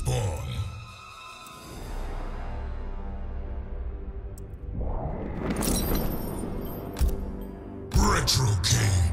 Spawn. Retro King.